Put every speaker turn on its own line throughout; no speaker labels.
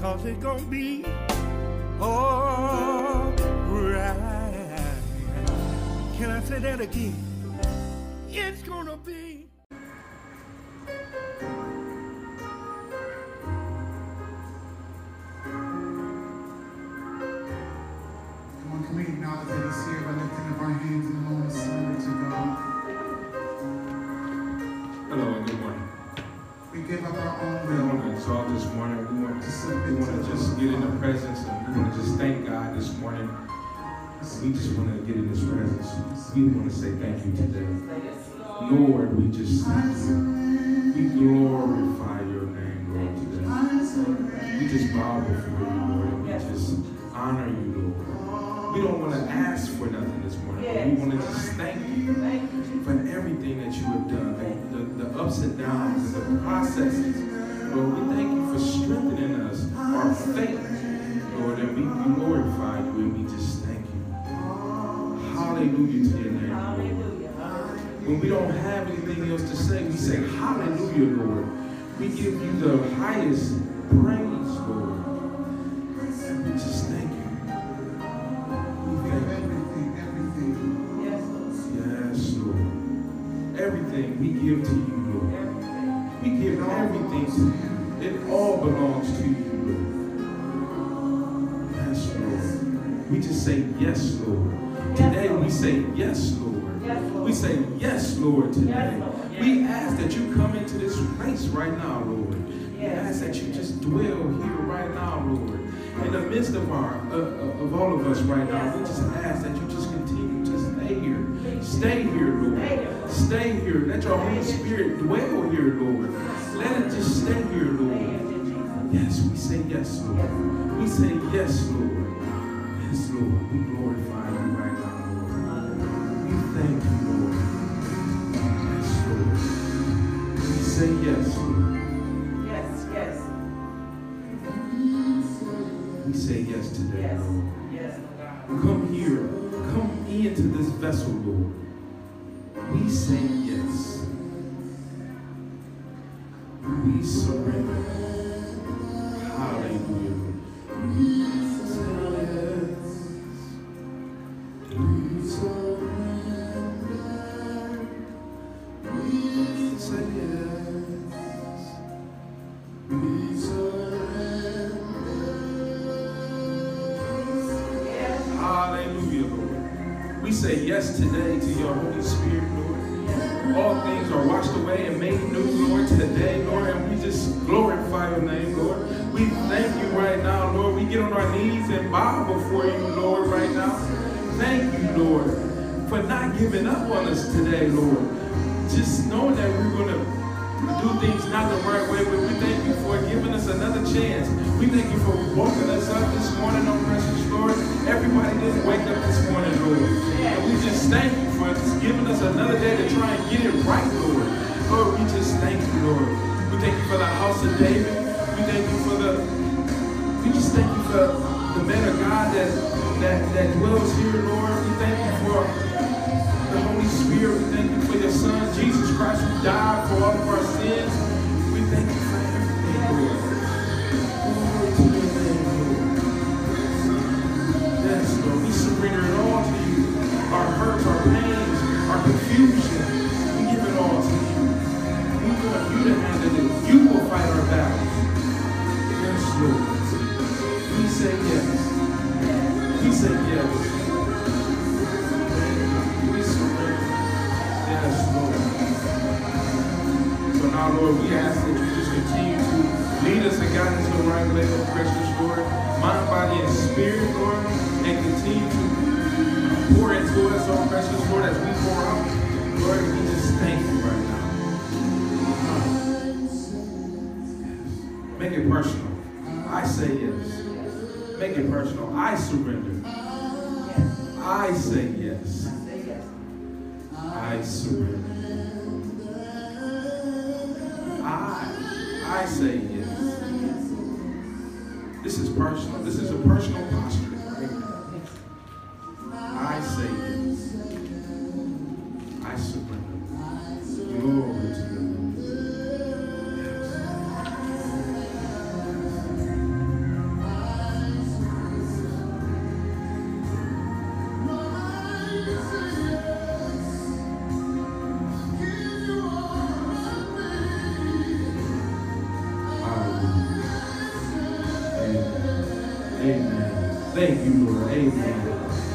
Cause it's gonna be alright. Can I say that again? It's gonna be.
Get in the presence and we want to just thank God this morning. We just want to get in His presence. We want to say thank you today. Lord, we just. We glorify your name, Lord, today. We just bow before you, Lord, and we just honor you, Lord. We don't want to ask for nothing this morning, but we want to just thank you for everything that you have done, the, the, ups and downs, the processes. Lord, we thank you strengthening us, our faith, Lord, and we glorify you and we just thank you. Hallelujah to your name, Lord. When we don't have anything else to say, we say, Hallelujah, Lord. We give you the highest praise, Lord. We just thank you. We
Give
thank
everything, everything.
Yes, Lord. Everything we give to you, Lord. We give everything to you. It all belongs to you, Lord. Yes, Lord. We just say yes, Lord. Today we say yes, Lord. We say yes, Lord, today. We ask that you come into this place right now, Lord. We ask that you just dwell here right now, Lord. In the midst of our uh, uh, of all of us right now, we just ask that you just continue to stay here. Stay here, Lord. Stay here. Let your Holy Spirit dwell here, Lord. Let it just stay here, Lord. Yes, we say yes, Lord. We say yes, Lord. Yes, Lord. We glorify you right now, Lord. We thank you, Lord. Yes, Lord. We say yes, Lord.
Yes, yes,
We say yes today,
yes,
Lord.
yes, God.
Come here. Come into this vessel, Lord. We say yes. We surrender. On our knees and bow before you, Lord, right now. Thank you, Lord, for not giving up on us today, Lord. Just knowing that we're going to do things not the right way, but we thank you for giving us another chance. We thank you for woken us up this morning on precious Lord. Everybody didn't wake up this morning, Lord. And we just thank you for giving us another day to try and get it right, Lord. Lord, we just thank you, Lord. We thank you for the house of David. We thank you for the we just thank you for the man of God that that, that dwells here, Lord. We thank you for the Holy Spirit. We thank you for your Son, Jesus Christ, who died for all of our sins. It personal. I say yes. Make it personal. I surrender. I say yes. I surrender. I, I say yes. This is personal. This is a personal posture.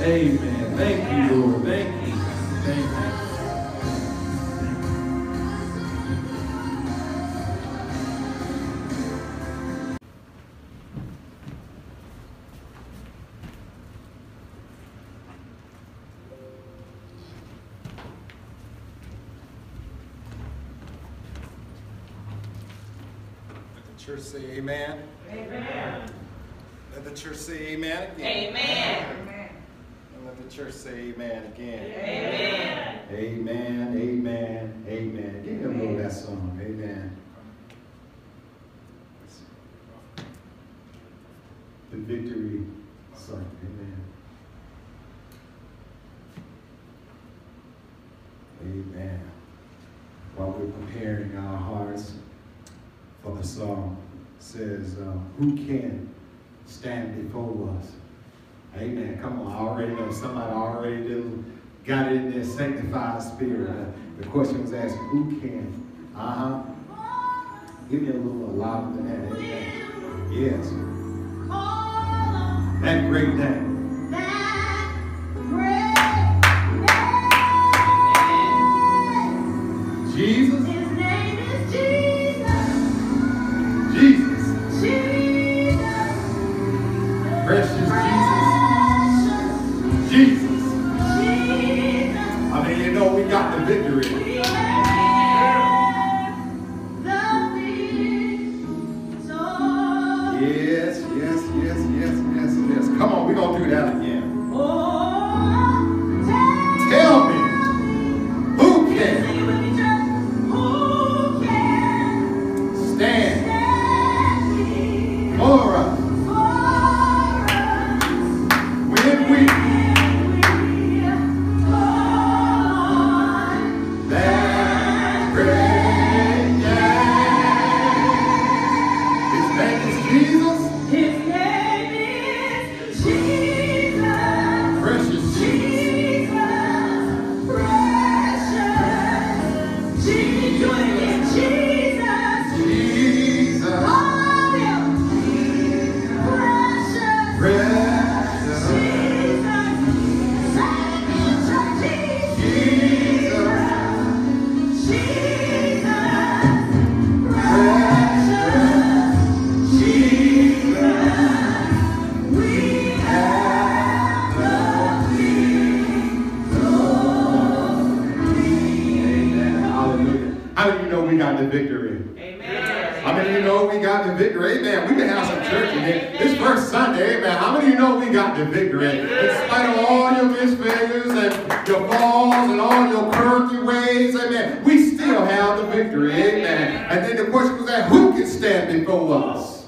Amen. Amen. Thank you, Lord. Thank you. Thank you.
Let the church say amen.
Amen.
Let the church say amen again.
Amen.
Church say amen again.
Amen.
Amen, amen, amen. Give me a little of that song. Amen. The victory song. Amen. Amen. While we're preparing our hearts for the song, it says, uh, Who can stand before us? Amen. Come on, I already know somebody already did, got in their sanctified spirit. Uh, the question was asked, Who can? Uh huh. Give me a little louder than that. Amen. Yes. That great name. The victory. Stand before us?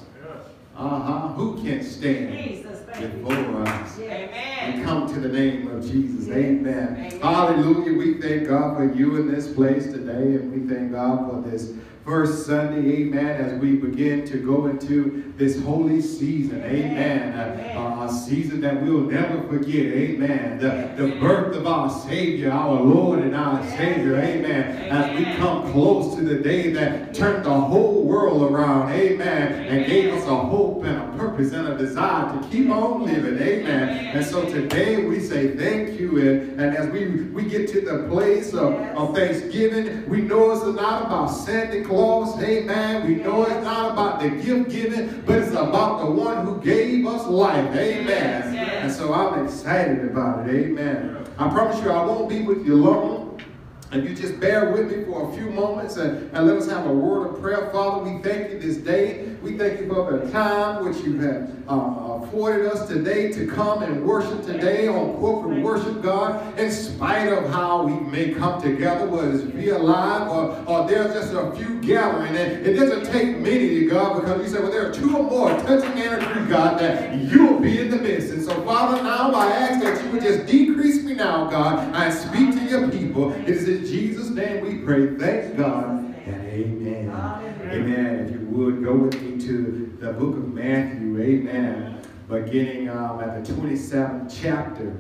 Uh-huh. Who can stand
Jesus, thank you.
before us?
Amen.
We come to the name of Jesus. Amen.
Amen.
Hallelujah. We thank God for you in this place today, and we thank God for this first Sunday. Amen. As we begin to go into this holy season. Amen.
Amen.
Uh, a season that we'll never forget. Amen. The, the birth of our Savior, our Lord and our Savior. Amen. As we come close to the day that turned the whole world around. Amen. And gave us a hope and a purpose and a desire to keep on living. Amen. And so today we say thank you. And, and as we, we get to the place of, of Thanksgiving, we know it's not about Santa Claus. Amen. We know it's not about the gift giving, but it's about the one who gave us life. Amen. And so I'm excited about it. Amen. I promise you I won't be with you long. And you just bear with me for a few moments and, and let us have a word of prayer. Father, we thank you this day. We thank you for the time which you have uh, afforded us today to come and worship today on corporate worship, God, in spite of how we may come together, whether it's via live or, or there's just a few gathering. And it doesn't take many to God because you said, well, there are two or more touching and agree, God, that you'll be in the midst. And so, Father, now I ask that you would just decrease me now, God, and speak to your people. It is in Jesus' name we pray. Thank God and amen. Amen. If you would go with me to the book of Matthew, amen. Beginning um, at the 27th chapter.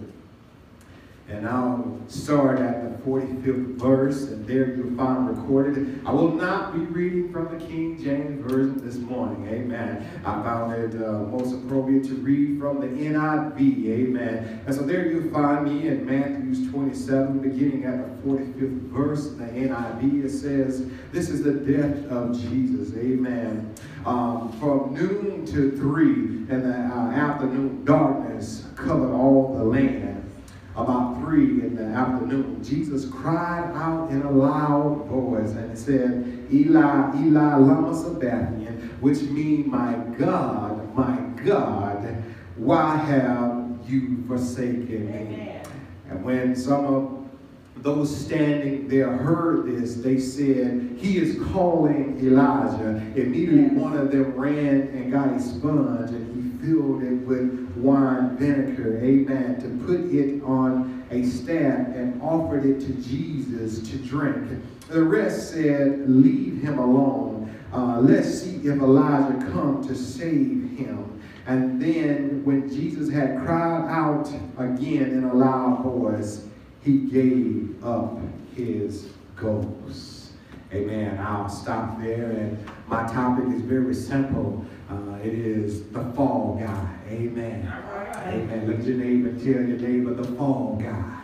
And I'll start at the 45th verse, and there you'll find recorded. I will not be reading from the King James Version this morning. Amen. I found it uh, most appropriate to read from the NIV. Amen. And so there you'll find me in Matthew 27, beginning at the 45th verse. In the NIV, it says, This is the death of Jesus. Amen. Um, from noon to three in the uh, afternoon, darkness covered all the land about three in the afternoon, Jesus cried out in a loud voice and said, Eli, Eli, lama sabachthani, which means, my God, my God, why have you forsaken me? And when some of those standing there heard this, they said, He is calling Elijah. Immediately one of them ran and got a sponge and he filled it with wine vinegar, amen, to put it on a staff and offered it to Jesus to drink. The rest said, Leave him alone. Uh, let's see if Elijah come to save him. And then when Jesus had cried out again in a loud voice, he gave up his ghost. Amen. I'll stop there. And my topic is very simple. Uh, it is the fall guy. Amen. Amen. Look your neighbor tell your neighbor the fall guy.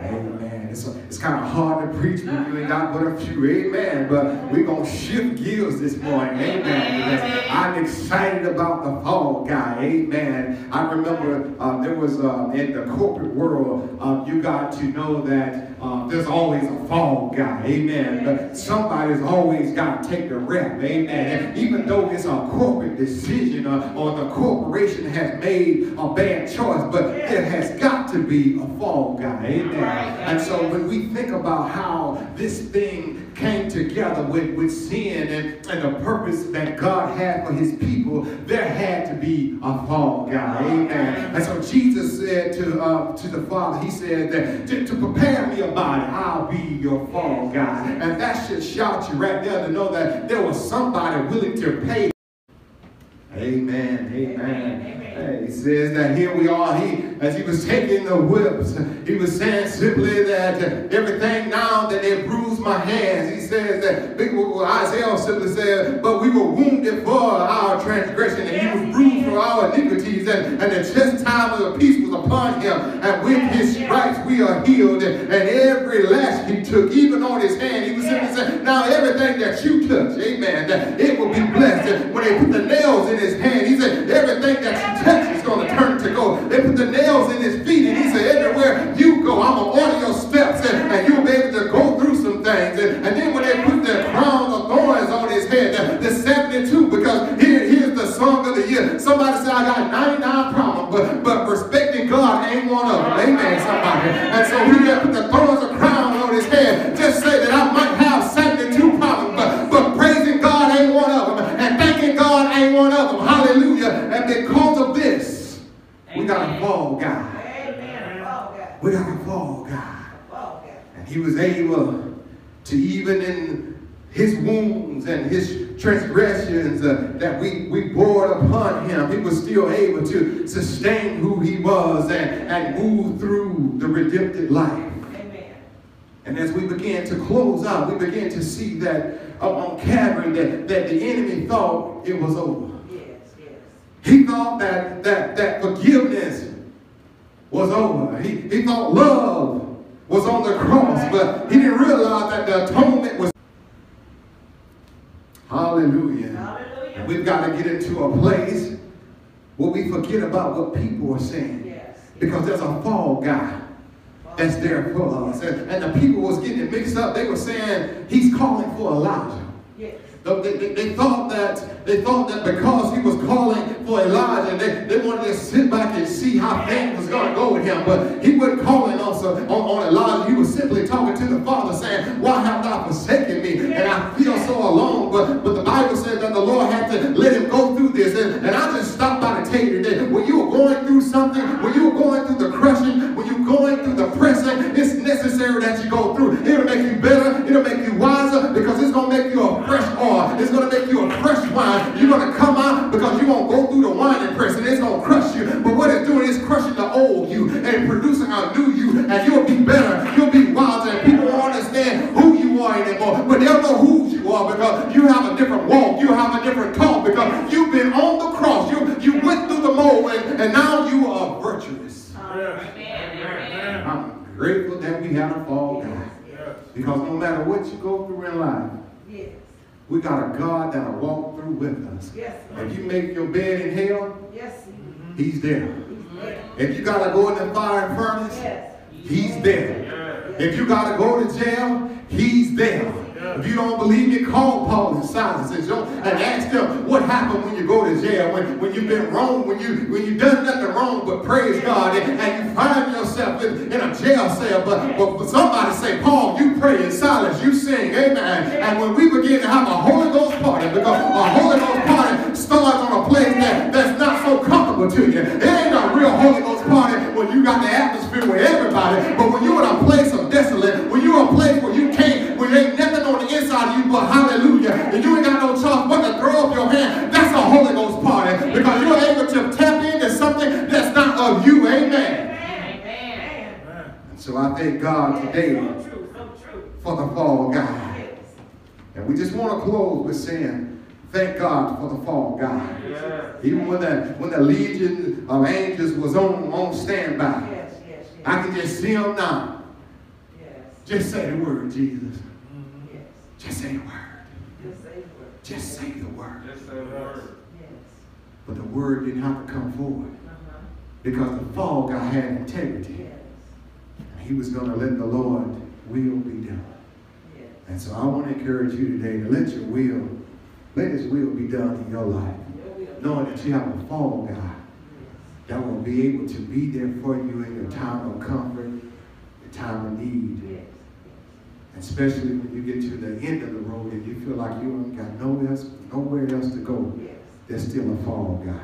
Amen. It's, it's kind of hard to preach when you ain't got but a few. Amen. But we're going to shift gears this morning. Amen. I'm excited about the fall guy. Amen. I remember uh, there was uh, in the corporate world, uh, you got to know that uh, there's always a fall guy. Amen. But somebody's always got to take the rep. Amen. And even though it's a corporate decision uh, or the corporation has made a bad choice, but there has got to be a fall guy. Amen. And so when we think about how this thing came together with, with sin and, and the purpose that God had for his people, there had to be a fall guy. Amen. And so Jesus said to, uh, to the Father, he said that to, to prepare me a body, I'll be your fall guy. And that should shout you right there to know that there was somebody willing to pay. Amen. Amen. Hey, he says that here we are. He, as he was taking the whips, he was saying simply that everything now that they bruised my hands. He says that Isaiah simply said, but we were wounded for our transgression, and he was bruised for our iniquities, and, and the chastisement of peace was upon him. And with his stripes we are healed. And every lash he took, even on his hand, he was simply saying, now everything that you touch, amen, that it will be blessed. Put the nails in his hand, he said, everything that you touch bore upon him, he was still able to sustain who he was and, and move through the redempted life. Amen. And as we began to close out, we began to see that on Calvary that, that the enemy thought it was over. Yes, yes. He thought that, that, that forgiveness was over. He, he thought love was on the cross, but he didn't realize that the atonement was. Hallelujah. And we've got to get into a place where we forget about what people are saying. Because there's a fall guy that's there for us. And, and the people was getting it mixed up. They were saying he's calling for Elijah. They, they, they, thought that they thought that because he was calling for Elijah, they, they wanted to sit back and see how things was going to go with him. But he wasn't calling also on, on Elijah. He was simply talking to the Father, saying, "Why have thou forsaken Lord had to let him go through this. And, and I just stopped by to tell you today, when you are going through something, when you are going through the crushing, when you're going through the pressing, it's necessary that you go through. It'll make you better. It'll make you wiser because it's going to make you a fresh oil. It's going to make you a fresh wine. You're and, and now you are virtuous.
Amen. Amen.
I'm grateful that we had a fall guy. Because no matter what you go through in life,
Yes.
we got a God that'll walk through with us.
Yes.
If you make your bed in hell,
Yes.
he's there. If you gotta go in the fire and furnace,
Yes.
he's there. If you gotta go to jail, he's there. If you don't believe me, call Paul and Silas and, show- and ask them what happened when you go to jail, when, when you've been wrong, when you when you done nothing wrong but praise God, and, and you find yourself in, in a jail cell. But, but but somebody say, Paul, you pray and Silas, you sing, amen. And when we begin to have a Holy Ghost party, because a Holy Ghost party starts on a place that, that's not so comfortable to you. It ain't a real Holy Ghost party when you got the atmosphere with everybody, but when you're in a place of desolate, when you're in a place where you can't, when there ain't nothing on the inside of you but hallelujah, and you ain't got no choice but to throw up your hand, that's a Holy Ghost party because you're able to tap into something that's not of you. Amen.
Amen.
And so I thank God today
So true. So true.
for the fall guy. And we just want to close with saying, thank God for the fall guy. Even when the when the legion of angels was on, on standby,
Yes. Yes. Yes.
I can just see them now.
Yes.
Just say the word, Jesus.
Yes.
Just say the word.
Just say the word.
Just say the word.
Just say the word.
Yes.
But the word didn't have to come forward
Uh-huh.
because the fall guy had integrity.
Yes.
He was going to let the Lord will be done.
Yes.
And so I want to encourage you today to let your will, let his will be done in your life. Knowing that you have a fall guy that will be able to be there for you in your time of comfort, your time of need. Especially when you get to the end of the road and you feel like you ain't got nowhere else, nowhere else to go. There's still a fall guy.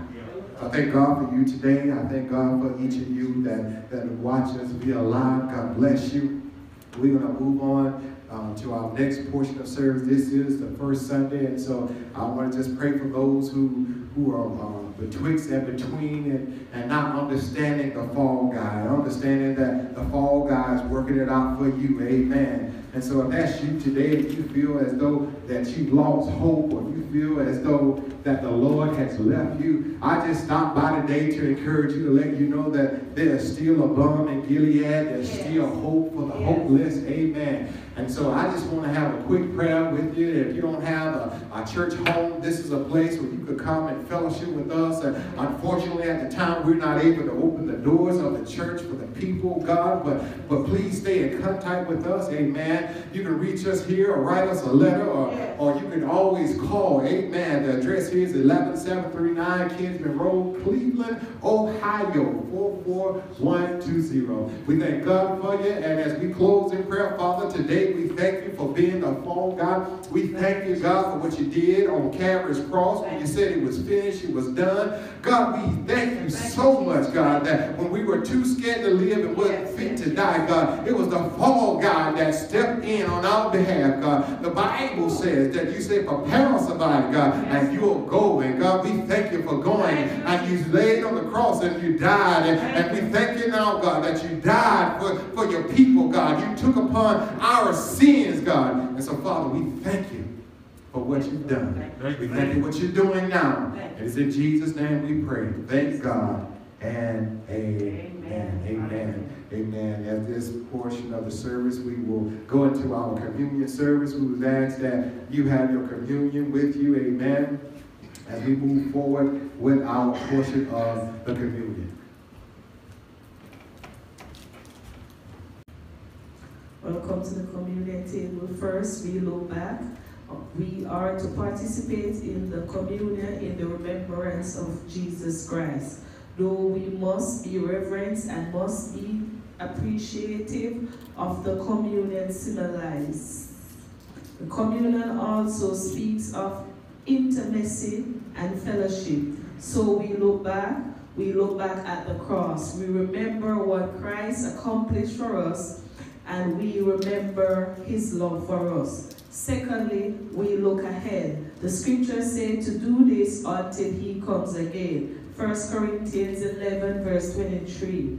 I thank God for you today. I thank God for each of you that, that watch us be alive. God bless you. We're going to move on um, to our next portion of service. This is the first Sunday, and so I want to just pray for those who who are um, betwixt and between and, and not understanding the fall guy, understanding that the fall guy is working it out for you. Amen. And so if that's you today, if you feel as though that you've lost hope, or you feel as though that the Lord has left you, I just stopped by today to encourage you to let you know that there's still a balm in Gilead. There's
Yes.
still hope for the
Yes.
hopeless. Amen. And so I just want to have a quick prayer with you. If you don't have a, a church home, this is a place where you could come and fellowship with us. And unfortunately, at the time, we're not able to open the doors of the church for the people, God. But but please stay in contact with us. Amen. You can reach us here or write us a letter, or, or you can always call. Amen. The address here is 11739 Kinsman Road, Cleveland, Ohio 44120. We thank God for you. And as we close in prayer, Father, today we thank you for being the fall God. We thank you, God, for what you did on Calvary's cross when you said it was finished, it was done. God, we thank you so much, God, that when we were too scared to live and wasn't fit to die, God, it was the fall God that stepped in on our behalf, God. The Bible says that you say, prepare us about God, and you'll go. And God, we thank you for going. And you laid on the cross and you died. And, and we thank you now, God, that you died for, for your people, God. You took upon our sins, God. And so, Father, we thank you for what you've done. We thank you for what you're doing now. And it's in Jesus' name we pray. Thank God and amen. Amen. Amen. amen. At this portion of the service, we will go into our communion service. We would ask that you have your communion with you. Amen. As we move forward with our portion of the communion.
Welcome to the communion table. First, we look back. We are to participate in the communion in the remembrance of Jesus Christ. Though we must be reverent and must be appreciative of the communion symbolized. The communion also speaks of intimacy and fellowship. So we look back, we look back at the cross. We remember what Christ accomplished for us and we remember his love for us. Secondly, we look ahead. The scriptures say to do this until he comes again. 1 Corinthians 11, verse 23.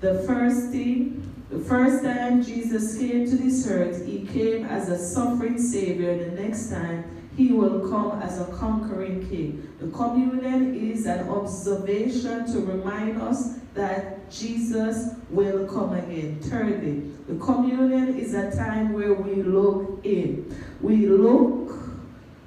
The first thing, the first time Jesus came to this earth, he came as a suffering savior. The next time, he will come as a conquering king. The communion is an observation to remind us that Jesus will come again. Thirdly, the communion is a time where we look in. We look,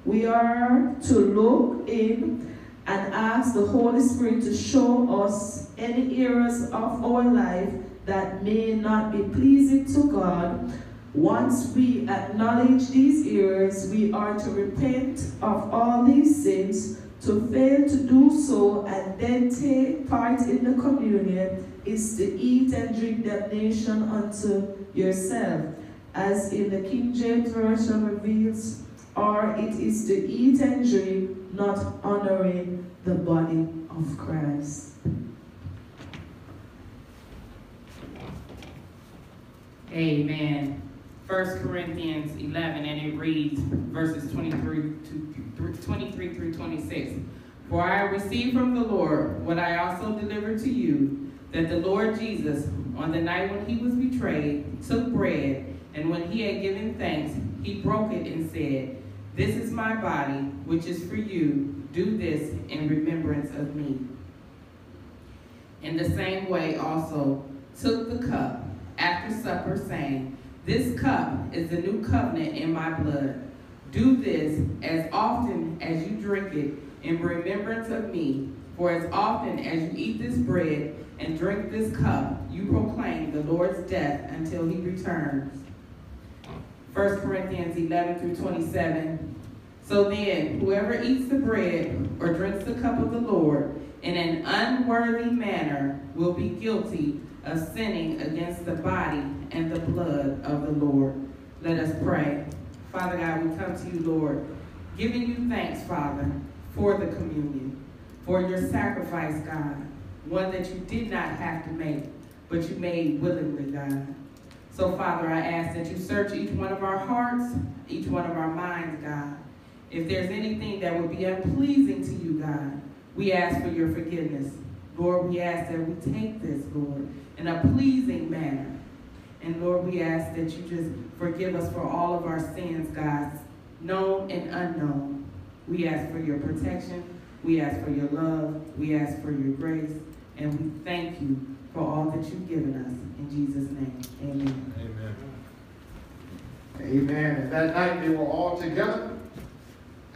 we are to look in and ask the Holy Spirit to show us any areas of our life that may not be pleasing to God. Once we acknowledge these errors, we are to repent of all these sins. To fail to do so and then take part in the communion is to eat and drink damnation unto yourself, as in the King James Version reveals, or it is to eat and drink, not honoring the body of Christ.
Amen. 1 Corinthians 11, and it reads verses 23 to 23 through 26. For I received from the Lord what I also delivered to you, that the Lord Jesus, on the night when he was betrayed, took bread, and when he had given thanks, he broke it and said, This is my body, which is for you. Do this in remembrance of me. In the same way also took the cup after supper, saying, This cup is the new covenant in my blood. Do this as often as you drink it in remembrance of me. For as often as you eat this bread and drink this cup, you proclaim the Lord's death until he returns. 1 Corinthians 11 through 27. So then, whoever eats the bread or drinks the cup of the Lord in an unworthy manner will be guilty of sinning against the body and the blood of the Lord. Let us pray. Father God, we come to you, Lord, giving you thanks, Father, for the communion, for your sacrifice, God, one that you did not have to make, but you made willingly, God. So, Father, I ask that you search each one of our hearts, each one of our minds, God. If there's anything that would be unpleasing to you, God, we ask for your forgiveness. Lord, we ask that we take this, Lord, in a pleasing manner. And Lord, we ask that you just forgive us for all of our sins, God, known and unknown. We ask for your protection. We ask for your love. We ask for your grace. And we thank you for all that you've given us. In Jesus' name, amen.
Amen.
Amen. And that night they were all together.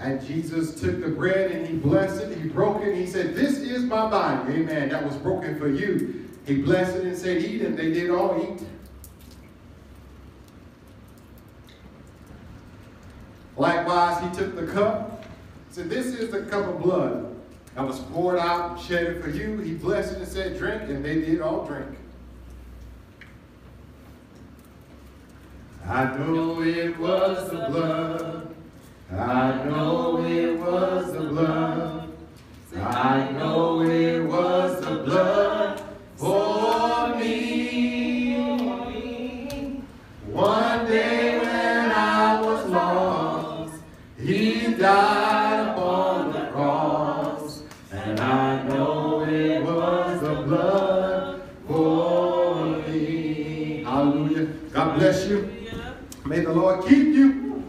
And Jesus took the bread and he blessed it. He broke it. And He said, This is my body. Amen. That was broken for you. He blessed it and said, Eat. And they did all eat. Likewise, he took the cup. He said, This is the cup of blood that was poured out and shed it for you. He blessed it and said, Drink. And they did all drink. I know it was the blood. I know it was the blood. I know it was the blood for me. One day when I was lost, He died May the Lord keep you.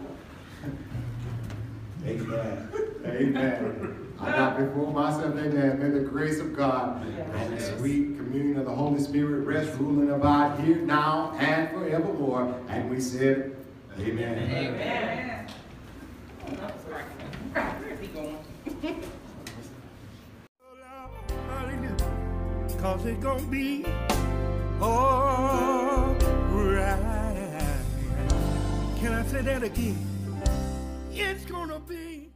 Amen. Amen. I got before myself, amen. May the grace of God and the sweet communion of the Holy Spirit rest, rule, and abide here now and forevermore. And we said, Amen.
Amen. Where's he going?
Cause it's gonna be Can I that again? It's gonna be